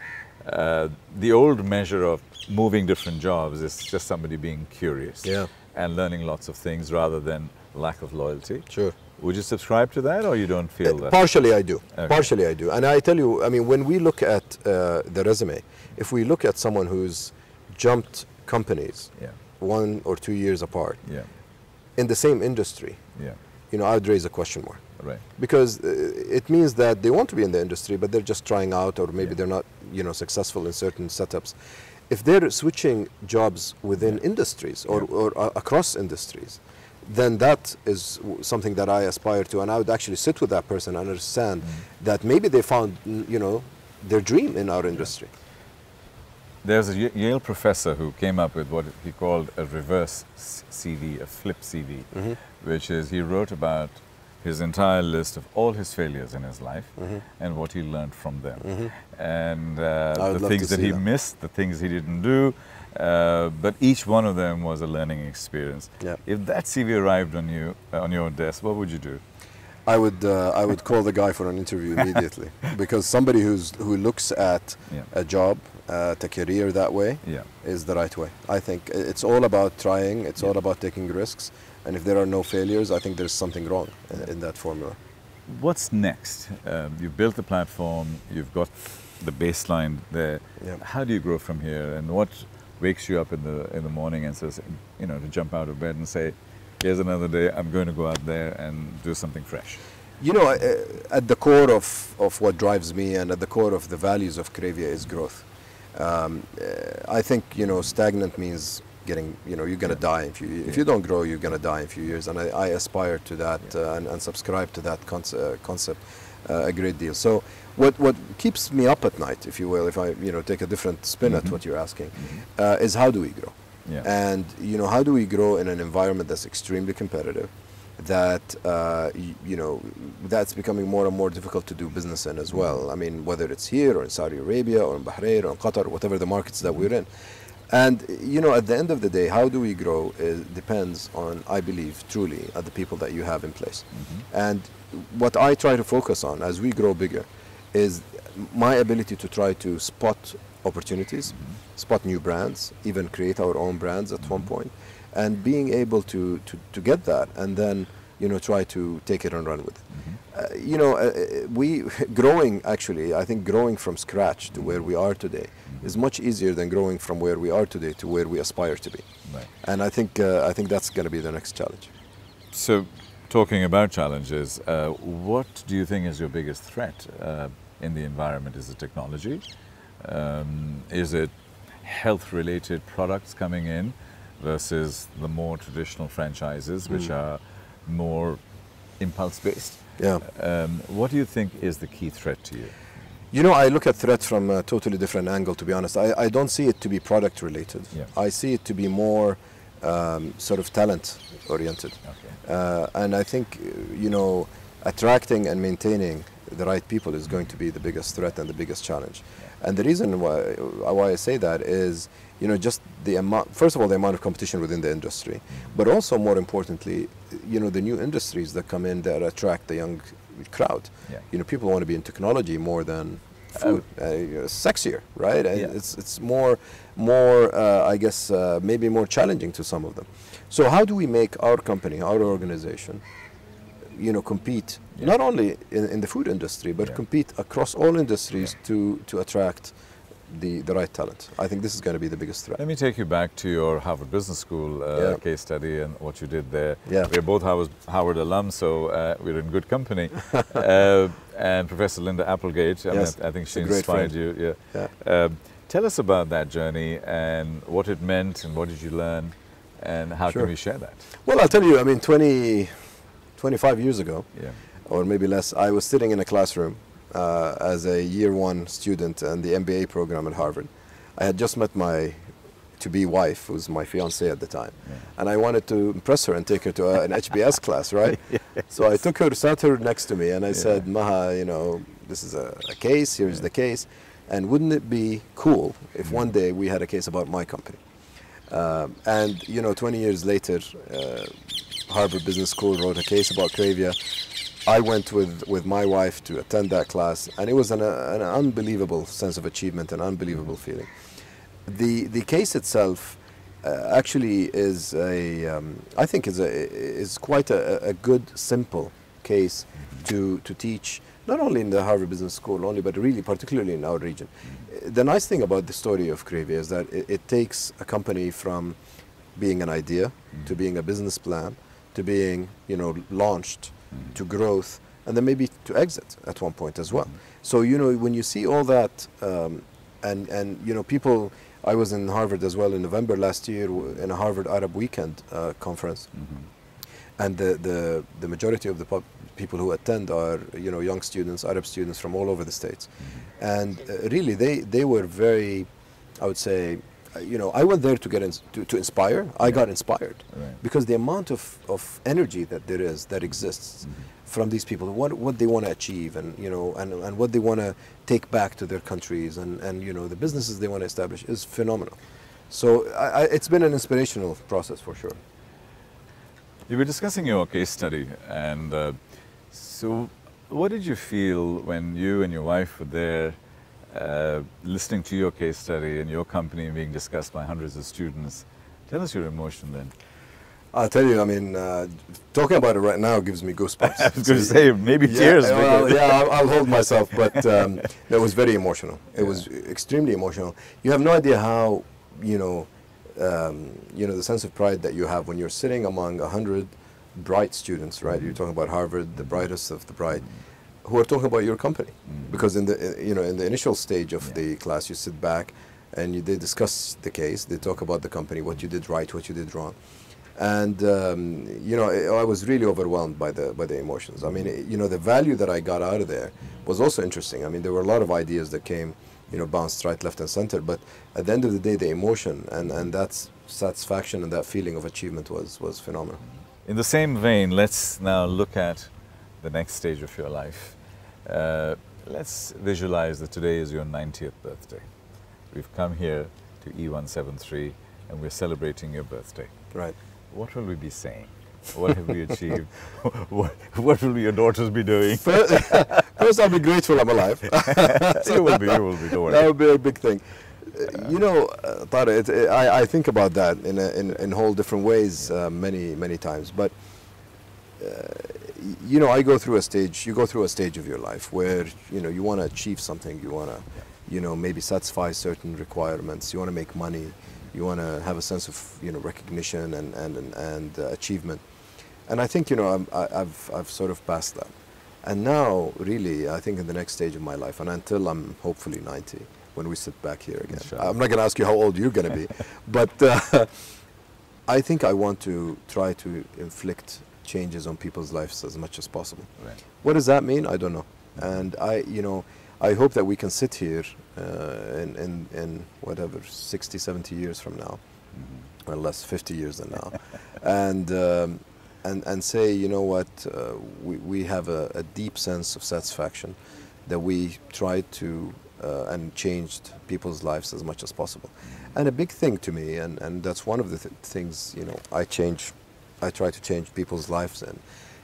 uh, the old measure of moving different jobs is just somebody being curious Yeah. and learning lots of things rather than lack of loyalty. Sure. Would you subscribe to that, or you don't feel that? Partially, I do. Okay. Partially, I do. And I tell you, I mean, when we look at uh, the resume, if we look at someone who's jumped companies Yeah, one or two years apart yeah, in the same industry, yeah. you know, I'd raise a question mark. Right. Because uh, it means that they want to be in the industry, but they're just trying out, or maybe Yeah. they're not, you know, successful in certain setups. If they're switching jobs within industries or, Yeah. or uh, across industries, then that is w- something that I aspire to, and I would actually sit with that person and understand Mm. that maybe they found, you know, their dream in our industry. There's a Yale professor who came up with what he called a reverse CV, a flip CV, Mhm. which is he wrote about his entire list of all his failures in his life Mhm. and what he learned from them. Mhm. And uh, the things that he that. missed, the things he didn't do, uh, but each one of them was a learning experience. Yeah. If that CV arrived on you, uh, on your desk, what would you do? I would uh, I would call the guy for an interview immediately because somebody who's who looks at Yeah. a job, at a career that way, Yeah. is the right way. I think it's all about trying. It's Yeah. all about taking risks, and if there are no failures, I think there's something wrong in, in that formula. What's next? Um, you've built the platform, you've got the baseline there. Yeah. How do you grow from here? And what wakes you up in the in the morning and says, you know, to jump out of bed and say, "Here's another day. I'm going to go out there and do something fresh." You know, uh, at the core of, of what drives me and at the core of the values of Cravia is growth. Um, uh, I think, you know, stagnant means getting, you know, you're going to Yeah. die. If you, if Yeah. you don't grow, you're going to die in a few years. And I, I aspire to that Yeah. uh, and, and subscribe to that conce- uh, concept uh, a great deal. So what, what keeps me up at night, if you will, if I, you know, take a different spin at Mhm. what you're asking, uh, is how do we grow? Yeah. And you know, how do we grow in an environment that's extremely competitive, that uh, y- you know that's becoming more and more difficult to do business in as well. I mean, whether it's here or in Saudi Arabia or in Bahrain or in Qatar, whatever the markets that we're in. And you know, at the end of the day, how do we grow is, depends on, I believe, truly, at the people that you have in place. Mm-hmm. And what I try to focus on as we grow bigger is my ability to try to spot opportunities, mm-hmm. spot new brands, even create our own brands at one mm-hmm. point, and being able to, to, to get that and then you know try to take it and run with it. Uh, you know, uh, uh, we growing actually. I think growing from scratch to where we are today is much easier than growing from where we are today to where we aspire to be. Right. And I think uh, I think that's going to be the next challenge. So, talking about challenges, uh, what do you think is your biggest threat uh, in the environment? Is it technology? Um, is it health related products coming in versus the more traditional franchises, which are more impulse based? Yeah. Um, what do you think is the key threat to you? You know, I look at threats from a totally different angle, to be honest. I, I don't see it to be product related. Yeah. I see it to be more um, sort of talent oriented. Okay. Uh, and I think, you know, attracting and maintaining the right people is going to be the biggest threat and the biggest challenge. And the reason why, why I say that is, you know, just the amount, first of all, the amount of competition within the industry, but also more importantly, you know, the new industries that come in that attract the young crowd. Yeah. You know, people want to be in technology more than food, uh, sexier, right? And Yeah. it's, it's more, more uh, I guess, uh, maybe more challenging to some of them. So how do we make our company, our organization, you know, compete Yeah. not only in, in the food industry, but Yeah. compete across all industries to, to attract the, the right talent. I think this is going to be the biggest threat. Let me take you back to your Harvard Business School uh, Yeah. case study and what you did there. Yeah. We're both Harvard, Harvard alums, so uh, we're in good company. uh, and Professor Lynda Applegate, I, mean, Yes, I think she inspired friend. you. Yeah. Yeah. Um, tell us about that journey and what it meant and what did you learn and how Sure. can we share that? Well, I'll tell you, I mean, 20, 25 years ago, Yeah. or maybe less, I was sitting in a classroom uh, as a year one student in the MBA program at Harvard. I had just met my to be wife, who was my fiance at the time, Yeah. and I wanted to impress her and take her to a, an HBS class, right? So I took her, sat her next to me, and I said, Maha, you know, this is a, a case, here's the case, and wouldn't it be cool if one day we had a case about my company? Um, and you know, 20 years later, uh, Harvard Business School wrote a case about Cravia. I went with, with my wife to attend that class, and it was an, uh, an unbelievable sense of achievement, an unbelievable feeling. The the case itself uh, actually is a um, I think is a is quite a, a good simple case to to teach not only in the Harvard Business School only, but really particularly in our region. The nice thing about the story of Cravia is that it, it takes a company from being an idea to being a business plan to being you know launched to growth and then maybe to exit at one point as well. So you know when you see all that um, and and you know people. I was in Harvard as well in November last year in a Harvard Arab Weekend uh, conference, and the, the the majority of the pop- people who attend are you know young students, Arab students from all over the states, and uh, really they they were very, I would say, you know, I went there to get ins- to, to inspire. I got inspired Right. because the amount of, of energy that there is that exists from these people, what what they want to achieve, and you know, and, and what they want to take back to their countries, and, and you know, the businesses they want to establish is phenomenal. So I, I, it's been an inspirational process for sure. You were discussing your case study, and uh, so what did you feel when you and your wife were there uh, listening to your case study and your company being discussed by hundreds of students? Tell us your emotion then. I'll tell you, I mean, uh, talking about it right now gives me goosebumps. I was going to say maybe Yeah, tears. well, yeah, I'll, I'll hold myself, but um, it was very emotional. It was extremely emotional. You have no idea how, you know, um, you know, the sense of pride that you have when you're sitting among a hundred bright students, right? You're talking about Harvard, the brightest of the bright, who are talking about your company, because in the you know in the initial stage of Yeah. the class, you sit back, and you, they discuss the case. They talk about the company, what you did right, what you did wrong and um, you know I I was really overwhelmed by the by the emotions. I mean, you know, the value that I got out of there was also interesting. I mean, there were a lot of ideas that came, you know, bounced right, left, and center. But at the end of the day, the emotion and and that satisfaction and that feeling of achievement was was phenomenal. In the same vein, let's now look at the next stage of your life. Uh, let's visualize that today is your 90th birthday. We've come here to E173 and we're celebrating your birthday. Right. What will we be saying? What have we achieved? what, what will your daughters be doing? First, first I'll be grateful I'm alive. you will be, you will be, don't worry. that would be a big thing. Uh, you know, uh, Tara, it, it, I, I think about that in, a, in, in whole different ways uh, many, many times. But, uh, you know, I go through a stage, you go through a stage of your life where, you know, you want to achieve something, you want to, you know, maybe satisfy certain requirements, you want to make money, you want to have a sense of, you know, recognition and, and, and, and uh, achievement. And I think, you know, I'm, I, I've, I've sort of passed that. And now, really, I think in the next stage of my life, and until I'm hopefully 90, when we sit back here again, Inshallah. I'm not going to ask you how old you're going to be, but uh, I think I want to try to inflict changes on people's lives as much as possible. Right. What does that mean? I don't know. And I, you know, I hope that we can sit here uh, in, in, in whatever, 60, 70 years from now, Mhm. or less, 50 years than now, and, um, and, and say, you know what, uh, we, we have a, a deep sense of satisfaction that we tried to uh, and changed people's lives as much as possible. And a big thing to me, and, and that's one of the th- things, you know, I change, I try to change people's lives in,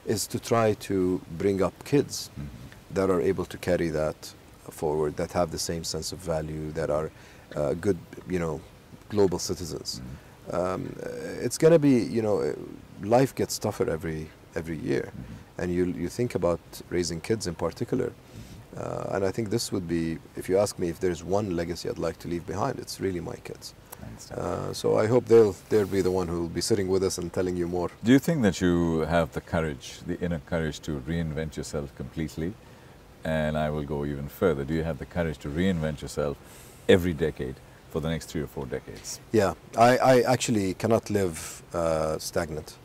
is to try to bring up kids Mhm. that are able to carry that forward, that have the same sense of value, that are uh, good, you know, global citizens. Mhm. Um, uh, it's going to be, you know, life gets tougher every every year, Mhm. and you you think about raising kids in particular. Uh, and I think this would be, if you ask me if there's one legacy I'd like to leave behind, it's really my kids. I understand. Uh, so I hope they'll they'll be the one who will be sitting with us and telling you more. Do you think that you have the courage, the inner courage to reinvent yourself completely? And I will go even further. Do you have the courage to reinvent yourself every decade for the next three or four decades? Yeah, I, I actually cannot live uh, stagnant.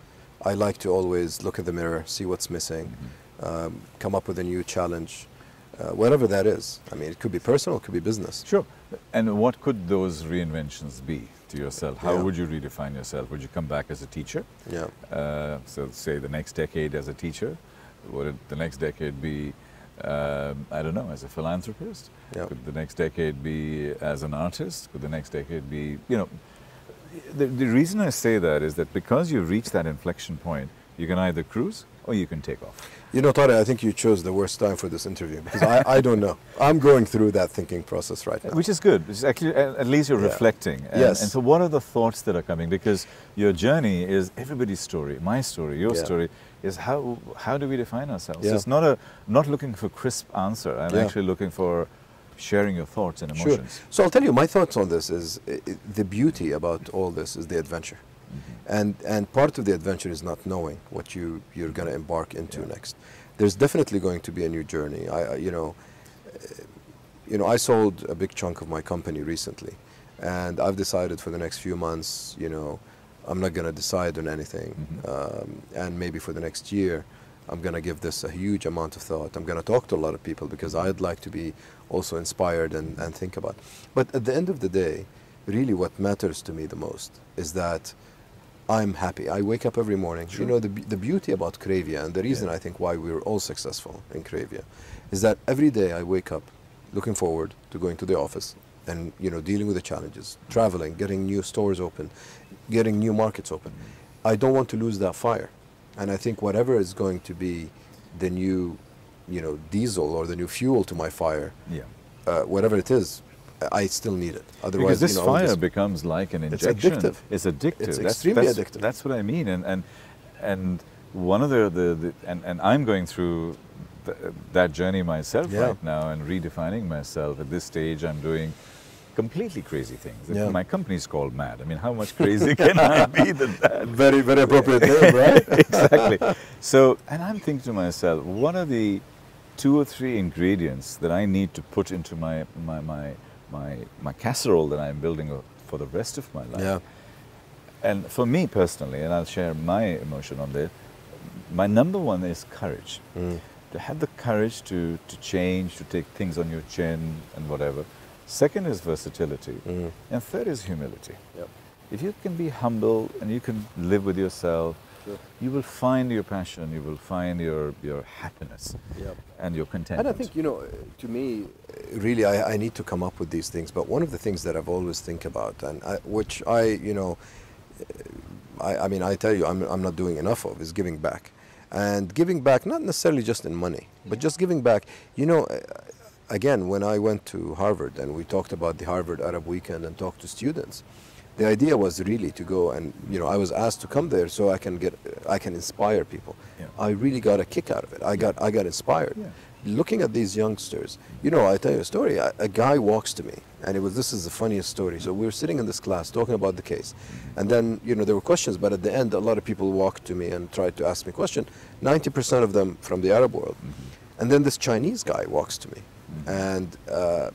I like to always look at the mirror, see what's missing, um, come up with a new challenge, uh, whatever that is. I mean, it could be personal, it could be business. Sure. And what could those reinventions be to yourself? How Yeah. would you redefine yourself? Would you come back as a teacher? Yeah. Uh, so, say the next decade as a teacher? Would it, the next decade be, um, I don't know, as a philanthropist? Yeah. Could the next decade be as an artist? Could the next decade be, you know, the, the reason I say that is that because you reach that inflection point, you can either cruise or you can take off. You know, Tare, I think you chose the worst time for this interview because I, I don't know. I'm going through that thinking process right now. Which is good. Actually, at least you're Yeah. reflecting. And, Yes. and so, what are the thoughts that are coming? Because your journey is everybody's story. My story, your Yeah. story is how how do we define ourselves? Yeah. It's not a not looking for crisp answer. I'm actually looking for sharing your thoughts and emotions. Sure. So I'll tell you, my thoughts on this is i the beauty about all this is the adventure. Mm-hmm. And, and part of the adventure is not knowing what you, you're going to embark into Yeah. next. There's definitely going to be a new journey. I, you, know, uh, you know, I sold a big chunk of my company recently. And I've decided for the next few months, you know, I'm not going to decide on anything. Mhm. Um, and maybe for the next year, I'm going to give this a huge amount of thought. I'm going to talk to a lot of people because I'd like to be also inspired and, and think about. But at the end of the day, really what matters to me the most is that I'm happy. I wake up every morning. Sure. You know, the, the beauty about Cravia and the reason Yeah. I think why we're all successful in Cravia is that every day I wake up looking forward to going to the office and, you know, dealing with the challenges, traveling, getting new stores open, getting new markets open. I don't want to lose that fire. And I think whatever is going to be the new, you know, diesel or the new fuel to my fire, Yeah. uh, whatever it is, I still need it. Otherwise, Because this you know, fire just- becomes like an injection. It's addictive. It's addictive. It's that's, extremely that's, addictive. That's what I mean. And and and one of the, the, the and, and I'm going through th- that journey myself Yeah. right now and redefining myself. At this stage, I'm doing completely crazy things. Yeah. My company's called Mad. I mean, how much crazy can I be than that? very, very appropriate name, right? exactly. So, and I'm thinking to myself, what are the two or three ingredients that I need to put into my my my my, my casserole that I'm building for the rest of my life? Yeah. And for me personally, and I'll share my emotion on this, my number one is courage. Mm. To have the courage to, to change, to take things on your chin and whatever. Second is versatility. Mm. And third is humility. Yep. If you can be humble and you can live with yourself Sure. you will find your passion, you will find your, your happiness Yep. and your contentment. And I think, you know, to me, really, I, I need to come up with these things. But one of the things that I've always think about, and I, which I, you know, I, I mean, I tell you, I'm, I'm not doing enough of, is giving back. And giving back, not necessarily just in money, but just giving back. You know, uh, again, when I went to Harvard and we talked about the Harvard Arab Weekend and talked to students, the idea was really to go and you know I was asked to come there so I can get I can inspire people. Yeah. I really got a kick out of it. I got I got inspired. Yeah. Looking at these youngsters, you know, I tell you a story. A, a guy walks to me, and it was this is the funniest story. So we were sitting in this class talking about the case, and then you know there were questions, but at the end, a lot of people walked to me and tried to ask me question. Ninety percent of them from the Arab world, and then this Chinese guy walks to me, and uh,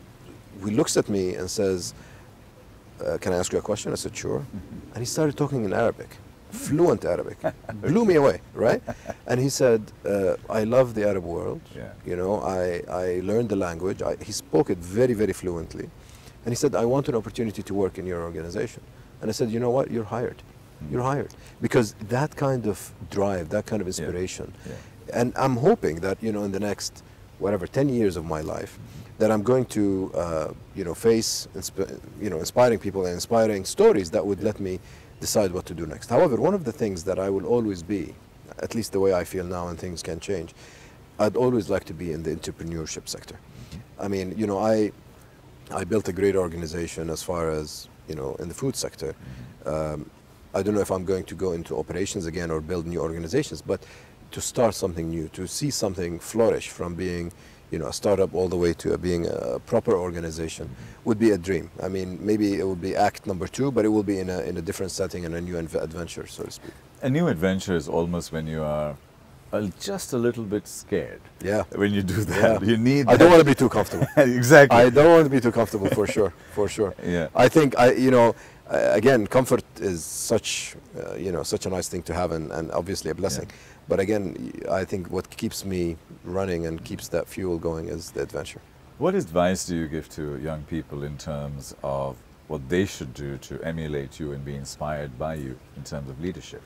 he looks at me and says, uh, "Can I ask you a question?" I said, "Sure," and he started talking in Arabic, fluent Arabic, blew me away, right? And he said, uh, "I love the Arab world. Yeah. You know, I, I learned the language. I, he spoke it very, very fluently, and he said, "I want an opportunity to work in your organization." And I said, "You know what? You're hired. You're hired because that kind of drive, that kind of inspiration." Yeah. And I'm hoping that you know in the next whatever 10 years of my life that I'm going to uh, you know face you know inspiring people and inspiring stories that would let me decide what to do next. However, one of the things that I will always be, at least the way I feel now and things can change, I'd always like to be in the entrepreneurship sector. I mean, you know, I I built a great organization as far as you know in the food sector. Um, I don't know if I'm going to go into operations again or build new organizations, but to start something new, to see something flourish from being, you know, a startup all the way to a being a proper organization would be a dream. I mean, maybe it would be act number two, but it will be in a, in a different setting and a new adventure, so to speak. A new adventure is almost when you are just a little bit scared. Yeah. When you do that, Yeah. you need. I don't want to be too comfortable. exactly. I don't want to be too comfortable for sure, for sure. Yeah. I think I, you know, uh, again, comfort is such, uh, you know, such a nice thing to have, and, and obviously a blessing. But again, I think what keeps me running and keeps that fuel going is the adventure. What advice do you give to young people in terms of what they should do to emulate you and be inspired by you in terms of leadership?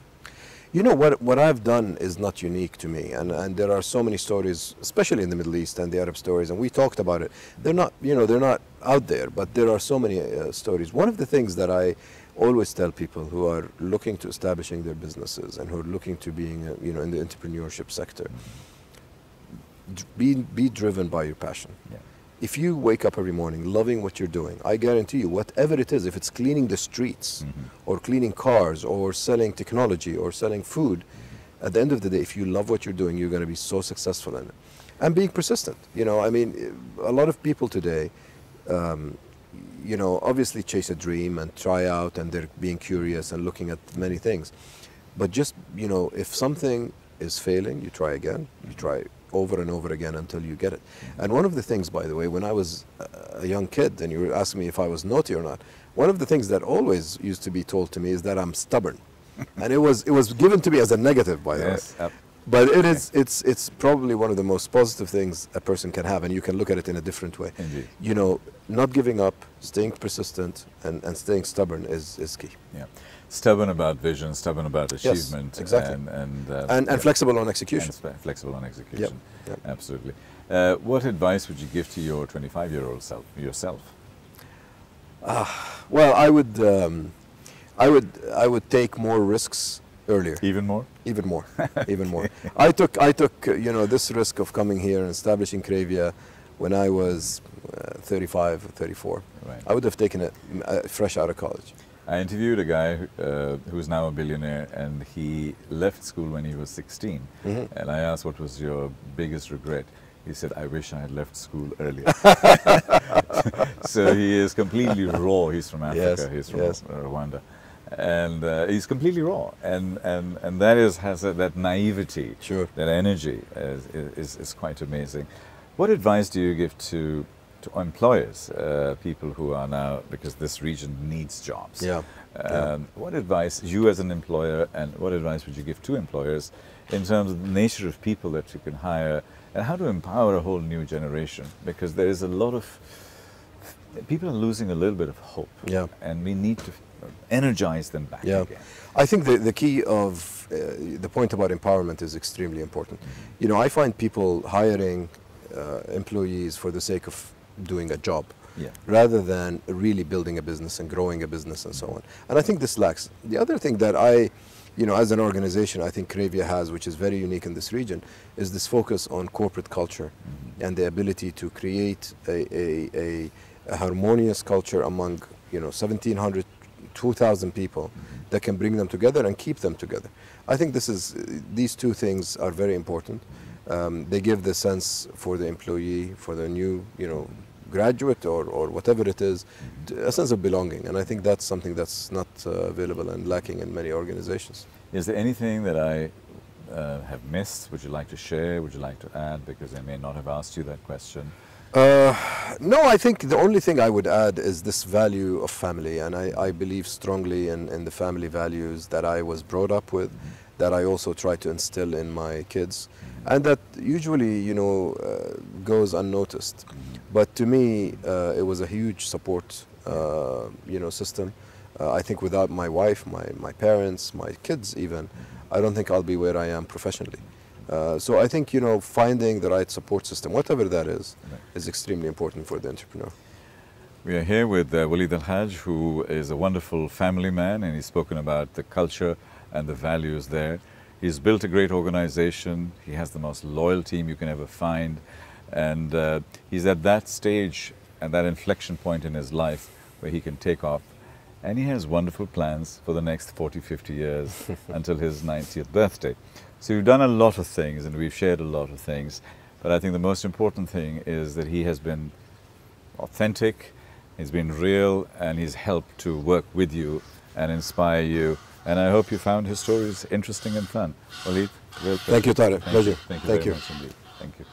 You know what? What I've done is not unique to me, and, and there are so many stories, especially in the Middle East and the Arab stories, and we talked about it. They're not, you know, they're not out there, but there are so many uh, stories. One of the things that I always tell people who are looking to establishing their businesses and who are looking to being, uh, you know, in the entrepreneurship sector, be be driven by your passion. Yeah. If you wake up every morning loving what you're doing, I guarantee you, whatever it is, if it's cleaning the streets or cleaning cars or selling technology or selling food, at the end of the day, if you love what you're doing, you're going to be so successful in it. And being persistent. You know, I mean, a lot of people today, um, you know, obviously chase a dream and try out and they're being curious and looking at many things. But just, you know, if something is failing, you try again, you try over and over again until you get it. And one of the things, by the way, when I was a- young kid and you were asking me if I was naughty or not, one of the things that always used to be told to me is that I'm stubborn. and it was, it was given to me as a negative, by the way. Yes. ab- But it is, it's, it's probably one of the most positive things a person can have, and you can look at it in a different way. Indeed. You know, not giving up, staying persistent, and, and staying stubborn is, is key. Yeah. Stubborn about vision, stubborn about achievement, Yes, exactly. and and, uh, And, and yeah, flexible on execution. flexible on execution. yep. Absolutely. Uh, what advice would you give to your 25-year-old self, yourself? Well, I would, um, I would, I would take more risks earlier, Even more? even more, even more. I took, I took, uh, you know, this risk of coming here and establishing Cravia when I was uh, 35 or 34. Right. I would have taken it mm, uh, fresh out of college. I interviewed a guy uh, who's now a billionaire, and he left school when he was 16. Mhm. And I asked, "What was your biggest regret?" He said, "I wish I had left school earlier." so he is completely raw. He's from Africa. Yes, He's from yes. Rwanda, and uh, he's completely raw. And and and that is has a, that naivety, Sure. that energy is, is is quite amazing. What advice do you give to to employers, uh, people who are now because this region needs jobs? Yeah. yeah. Um, what advice, you as an employer, and what advice would you give to employers in terms of the nature of people that you can hire and how to empower a whole new generation? Because there is a lot of people are losing a little bit of hope, Yeah. and we need to energize them back Yeah, again? I think the, the key of uh, the point about empowerment is extremely important. You know, I find people hiring uh, employees for the sake of doing a job Yeah. rather than really building a business and growing a business and so on. And I think this lacks. The other thing that I, you know, as an organization, I think Cravia has, which is very unique in this region, is this focus on corporate culture and the ability to create a, a, a, a harmonious culture among, you know, 1,700, 2,000 people that can bring them together and keep them together. I think this is, these two things are very important. Um, they give the sense for the employee, for the new, you know, graduate or, or whatever it is, a sense of belonging. And I think that's something that's not uh, available and lacking in many organizations. Is there anything that I uh, have missed? Would you like to share? Would you like to add? Because I may not have asked you that question. Uh, no, I think the only thing I would add is this value of family, and I, I believe strongly in, in the family values that I was brought up with, that I also try to instill in my kids, and that usually, you know, uh, goes unnoticed. But to me, uh, it was a huge support, uh, you know, system. Uh, I think without my wife, my, my parents, my kids even, I don't think I'll be where I am professionally. Uh, so I think you know finding the right support system, whatever that is, Right. is extremely important for the entrepreneur. We are here with uh, Walid Al Hajj, who is a wonderful family man, and he's spoken about the culture and the values there. He's built a great organization. He has the most loyal team you can ever find. And uh, he's at that stage and that inflection point in his life where he can take off. And he has wonderful plans for the next 40, 50 years until his 90th birthday. So we've done a lot of things and we've shared a lot of things. But I think the most important thing is that he has been authentic, he's been real, and he's helped to work with you and inspire you. And I hope you found his stories interesting and fun. Walid, real Thank you, pleasure. Thank Pleasure. Thank you Thank very you. much indeed.